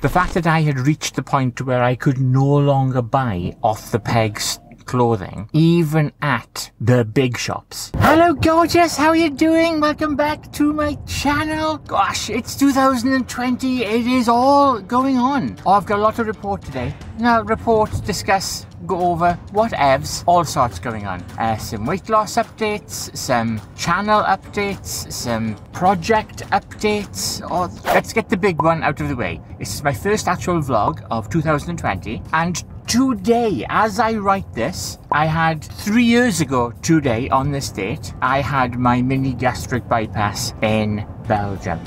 The fact that I had reached the point where I could no longer buy off the pegs clothing, even at the big shops. Hello gorgeous, how are you doing? Welcome back to my channel. Gosh, it's 2020, it is all going on. Oh, I've got a lot to report today. Now, report, discuss, go over what evs, all sorts going on. Uh, some weight loss updates, some channel updates, some project updates. Oh, let's get the big one out of the way. This is my first actual vlog of 2020 and today, as I write this, I had three years ago today on this date, I had my mini gastric bypass in Belgium.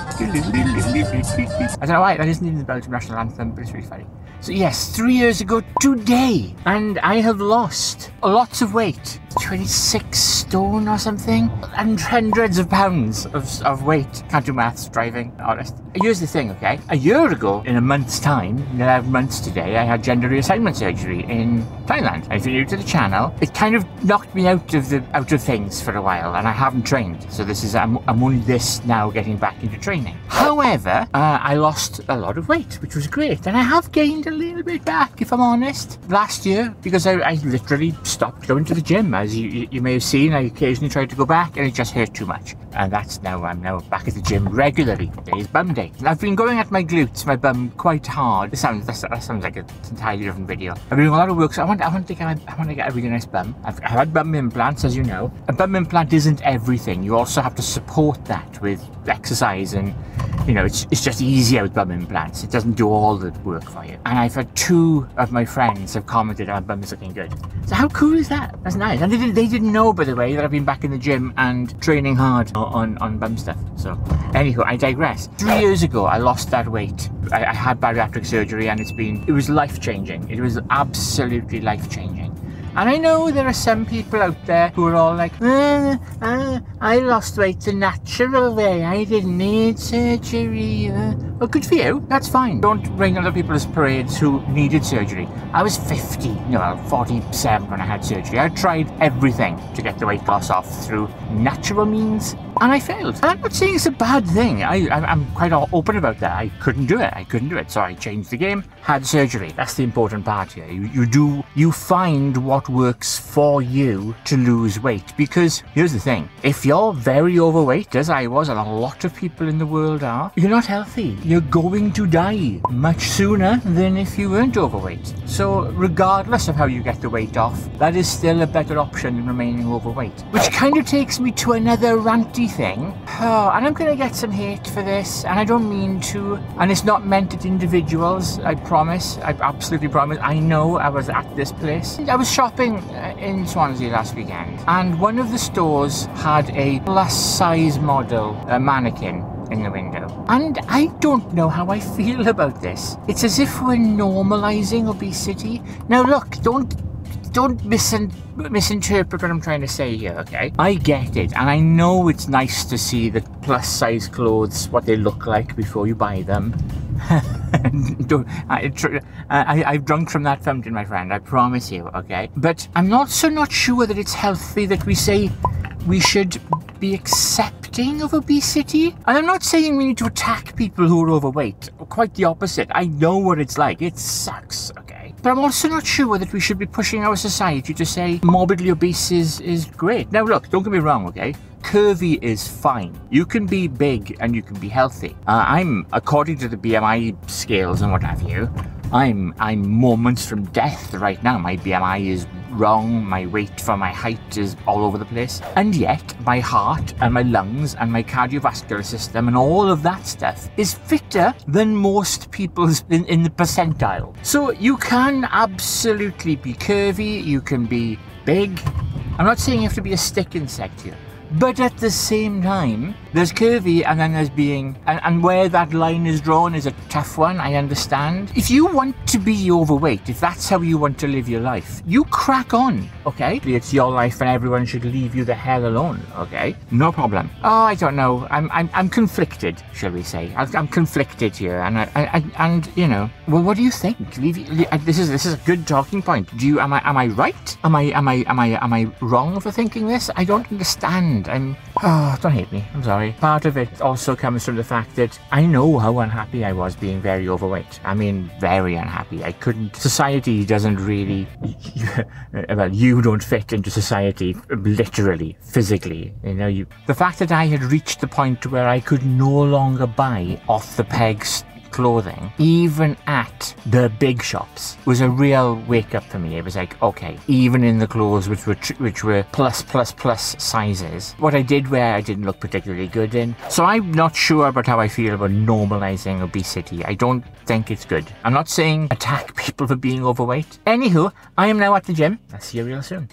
I don't know why that isn't even the Belgian national anthem, but it's really funny. So yes, three years ago today, and I have lost lots of weight. 26 stone or something, and hundreds of pounds of, of weight. Can't do maths driving, honest. Here's the thing, okay? A year ago, in a month's time, 11 months today, I had gender reassignment surgery in Thailand. If you're new to the channel, it kind of knocked me out of the out of things for a while, and I haven't trained. So this is I'm, I'm only this now getting back into training. However, uh, I lost a lot of weight, which was great, and I have gained a little bit back, if I'm honest, last year because I, I literally stopped going to the gym. As you, you may have seen, I occasionally tried to go back, and it just hurt too much. And that's now I'm now back at the gym regularly. Today is bum day. And I've been going at my glutes, my bum, quite hard. This sounds that, sounds like an entirely different video. I've been doing a lot of work, so I want I want to get I want to get a really nice bum. I've, I've had bum implants, as you know. A bum implant isn't everything. You also have to support that with exercise and you know, it's, it's just easier with bum implants. It doesn't do all the work for you. And I've had two of my friends have commented on bum is looking good. So how cool is that? That's nice. And they didn't, they didn't know, by the way, that I've been back in the gym and training hard on, on bum stuff. So anyhow, I digress. Three years ago, I lost that weight. I, I had bariatric surgery and it's been, it was life-changing. It was absolutely life-changing. And I know there are some people out there who are all like, uh, uh, I lost weight the natural way. I didn't need surgery. Uh. Well, good for you. That's fine. Don't bring other people's parades who needed surgery. I was 50, no, 47 when I had surgery. I tried everything to get the weight loss off through natural means and I failed. I'm not saying it's a bad thing. I, am quite open about that. I couldn't do it. I couldn't do it. So I changed the game, had surgery. That's the important part here. You, you do, you find what works for you to lose weight. Because here's the thing. If you're very overweight, as I was, and a lot of people in the world are, you're not healthy. You're going to die much sooner than if you weren't overweight. So regardless of how you get the weight off, that is still a better option than remaining overweight. Which kind of takes me to another ranty thing. Oh, and I'm gonna get some hate for this, and I don't mean to. And it's not meant at individuals, I promise. I absolutely promise. I know I was at this place. I was shopping uh, in Swansea last weekend, and one of the stores had a plus size model a mannequin in the window. And I don't know how I feel about this. It's as if we're normalizing obesity. Now look, don't don't misin misinterpret what I'm trying to say here, okay? I get it, and I know it's nice to see the plus size clothes, what they look like before you buy them. I, I, I've drunk from that fountain, my friend, I promise you, okay? But I'm also not sure that it's healthy that we say we should be accepting of obesity. And I'm not saying we need to attack people who are overweight. Quite the opposite. I know what it's like. It sucks, okay? But I'm also not sure that we should be pushing our society to say morbidly obese is, is great. Now look, don't get me wrong, okay? Curvy is fine. You can be big and you can be healthy. Uh, I'm, according to the BMI scales and what have you, I'm I'm moments from death right now. My BMI is wrong, my weight for my height is all over the place. And yet, my heart and my lungs and my cardiovascular system and all of that stuff is fitter than most people's in, in the percentile. So you can absolutely be curvy, you can be big. I'm not saying you have to be a stick insect here. But at the same time, there's curvy and then there's being, and, and, where that line is drawn is a tough one, I understand. If you want to be overweight, if that's how you want to live your life, you crack on, okay? It's your life and everyone should leave you the hell alone, okay? No problem. Oh, I don't know. I'm, I'm, I'm conflicted, shall we say. I'm conflicted here and, I, I, and, you know, well, what do you think? Leave, leave, uh, this is, this is a good talking point. Do you, am I, am I right? Am I, am I, am I, am I wrong for thinking this? I don't understand and I'm. Oh, don't hate me. I'm sorry. Part of it also comes from the fact that I know how unhappy I was being very overweight. I mean, very unhappy. I couldn't. Society doesn't really. well, you don't fit into society literally, physically. You know, you. The fact that I had reached the point where I could no longer buy off the pegs clothing, even at the big shops, was a real wake up for me. It was like, okay, even in the clothes which were which were plus plus plus sizes, what I did wear I didn't look particularly good in. So I'm not sure about how I feel about normalizing obesity. I don't think it's good. I'm not saying attack people for being overweight. Anywho, I am now at the gym. I'll see you real soon.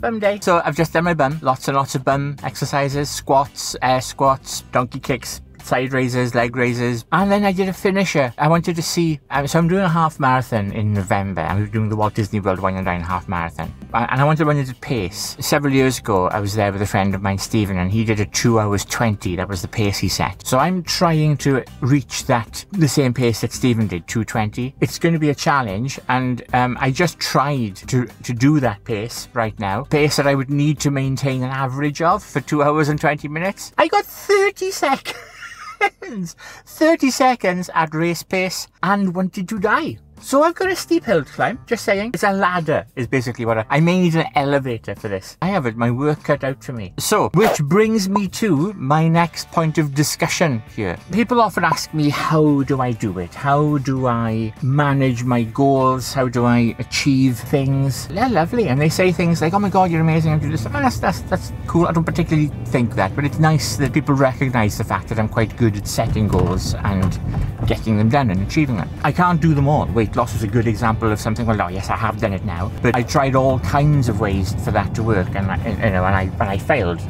Bum day. So I've just done my bum. Lots and lots of bum exercises, squats, air squats, donkey kicks, side raises, leg raises, and then I did a finisher. I wanted to see, um, so I'm doing a half marathon in November. I'm doing the Walt Disney World Wine and Dine half marathon, and I wanted to run it at pace. Several years ago, I was there with a friend of mine, Stephen, and he did a two hours twenty. That was the pace he set. So I'm trying to reach that the same pace that Stephen did, two twenty. It's going to be a challenge, and um, I just tried to to do that pace right now, pace that I would need to maintain an average of for two hours and twenty minutes. I got thirty seconds seconds. 30 seconds at race pace and wanted to die. So I've got a steep hill to climb, just saying. It's a ladder, is basically what I, I may need an elevator for this. I have it, my work cut out for me. So, which brings me to my next point of discussion here. People often ask me, how do I do it? How do I manage my goals? How do I achieve things? They're lovely. And they say things like, oh my God, you're amazing. I do this. Oh, that's, that's, that's cool. I don't particularly think that, but it's nice that people recognize the fact that I'm quite good at setting goals and getting them done and achieving them. I can't do them all. Weight loss is a good example of something. Well, no, yes, I have done it now, but I tried all kinds of ways for that to work, and I, you know, and I and I failed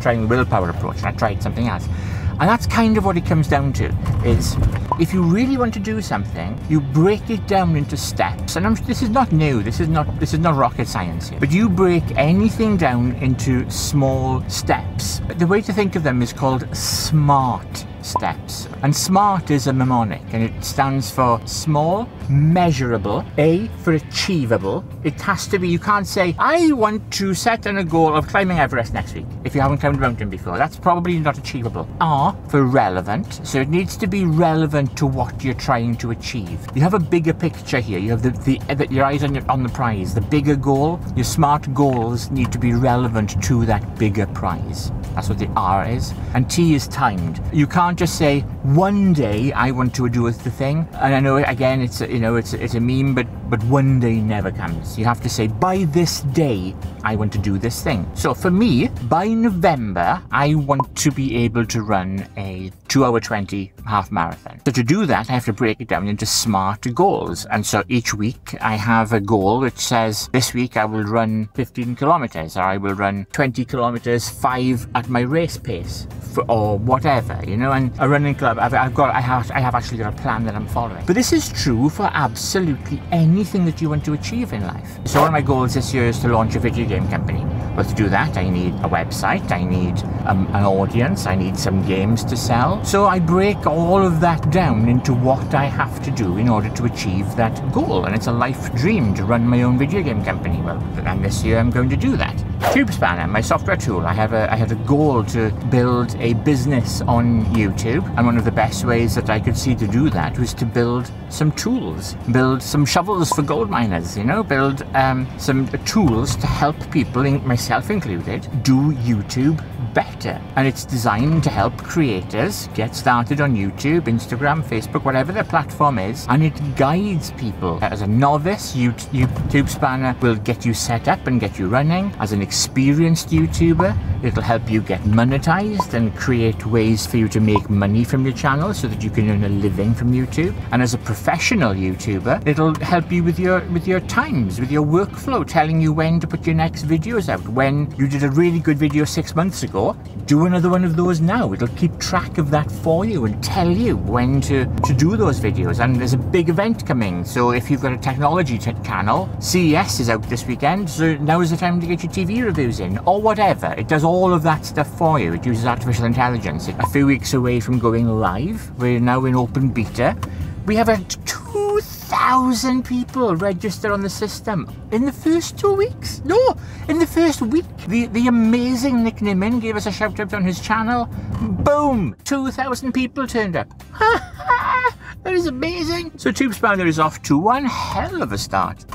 trying the willpower approach, and I tried something else. And that's kind of what it comes down to, is if you really want to do something, you break it down into steps. And I'm, this is not new, this is not, this is not rocket science here. But you break anything down into small steps. The way to think of them is called SMART steps. And SMART is a mnemonic and it stands for small, measurable, A for achievable. It has to be, you can't say, I want to set on a goal of climbing Everest next week if you haven't climbed a mountain before. That's probably not achievable. R for relevant. So it needs to be relevant to what you're trying to achieve. You have a bigger picture here. You have the, the, the your eyes on, your, on the prize. The bigger goal, your SMART goals need to be relevant to that bigger prize. That's what the R is. And T is timed. You can't just say, one day I want to do the thing. And I know, again, it's a, you know, it's, it's a meme, but, but one day never comes. You have to say, by this day, I want to do this thing. So for me, by November, I want to be able to run a 2 hour 20 half marathon. So to do that, I have to break it down into smart goals. And so each week I have a goal which says, this week I will run 15 kilometers, or I will run 20 kilometers, five at my race pace, or whatever, you know, and a running club, I've, I've got, I have, I have actually got a plan that I'm following. But this is true for absolutely anything that you want to achieve in life. So one of my goals this year is to launch a video game company. But to do that, I need a website, I need um, an audience, I need some games to sell. So I break all of that down into what I have to do in order to achieve that goal. And it's a life dream to run my own video game company. Well, and this year I'm going to do that. TubeSpanner, my software tool. I have a I had a goal to build a business on YouTube, and one of the best ways that I could see to do that was to build some tools, build some shovels for gold miners. You know, build um, some tools to help people, myself included, do YouTube better. And it's designed to help creators get started on YouTube, Instagram, Facebook, whatever their platform is, and it guides people. As a novice, YouTube Spanner will get you set up and get you running. As an experienced YouTuber, it'll help you get monetized and create ways for you to make money from your channel so that you can earn a living from YouTube. And as a professional YouTuber, it'll help you with your with your times, with your workflow, telling you when to put your next videos out. When you did a really good video six months ago, do another one of those now. It'll keep track of that for you and tell you when to, to do those videos. And there's a big event coming. So if you've got a technology channel, CES is out this weekend. So now is the time to get your TV reviews in or whatever. It does all of that stuff for you. It uses artificial intelligence. A few weeks away from going live. We're now in open beta We have had 2,000 people register on the system in the first two weeks. No, in the first week. The, the amazing Nick Nimmin gave us a shout out on his channel. Boom! 2,000 people turned up. That is amazing. So TubeSpanner is off to one hell of a start.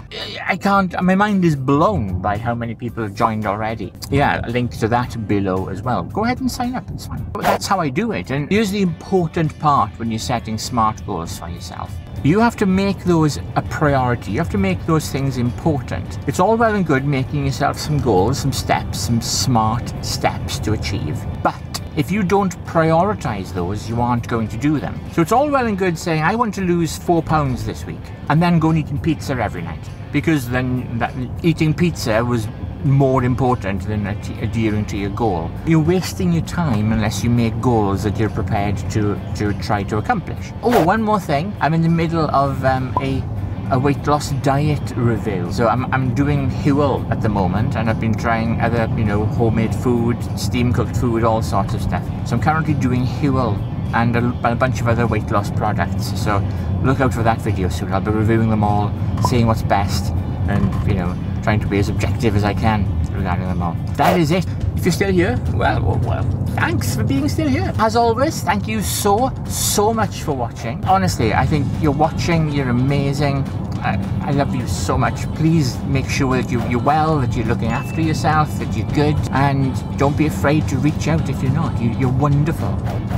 I can't, my mind is blown by how many people have joined already. Yeah, a link to that below as well. Go ahead and sign up, it's. But that's how I do it. And here's the important part when you're setting smart goals for yourself. You have to make those a priority. You have to make those things important. It's all well and good making yourself some goals, some steps, some smart steps to achieve. But if you don't prioritize those, you aren't going to do them. So it's all well and good saying, I want to lose four pounds this week, and then go and eating pizza every night. Because then that, eating pizza was more important than adhering to your goal. You're wasting your time unless you make goals that you're prepared to, to try to accomplish. Oh, one more thing. I'm in the middle of um, a a weight loss diet review. So I'm, I'm doing Huel at the moment and I've been trying other, you know, homemade food, steam cooked food, all sorts of stuff. So I'm currently doing Huel and a, a, bunch of other weight loss products. So look out for that video soon. I'll be reviewing them all, seeing what's best and, you know, trying to be as objective as I can regarding all. That is it. If you're still here, well, well, well, thanks for being still here. As always, thank you so, so much for watching. Honestly, I think you're watching, you're amazing. I, I love you so much. Please make sure that you, you're well, that you're looking after yourself, that you're good, and don't be afraid to reach out if you're not. You, you're wonderful,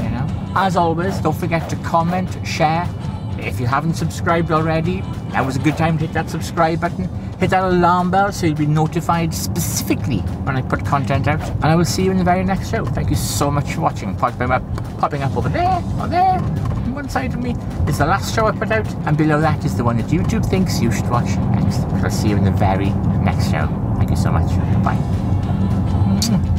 you know? As always, don't forget to comment, share. If you haven't subscribed already, that was a good time to hit that subscribe button hit that alarm bell so you'll be notified specifically when I put content out. And I will see you in the very next show. Thank you so much for watching. Popping up, popping up over there, or there, on one side of me is the last show I put out, and below that is the one that YouTube thinks you should watch next. I'll see you in the very next show. Thank you so much. Bye.